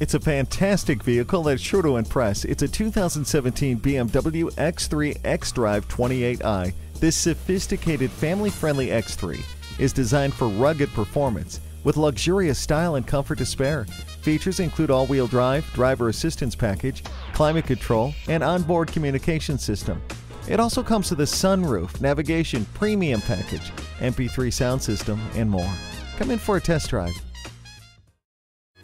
It's a fantastic vehicle that's sure to impress. It's a 2017 BMW X3 xDrive 28i. This sophisticated, family friendly X3 is designed for rugged performance with luxurious style and comfort to spare. Features include all wheel drive, driver assistance package, climate control, and onboard communication system. It also comes with a sunroof, navigation, premium package, MP3 sound system, and more. Come in for a test drive.